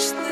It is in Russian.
страшно.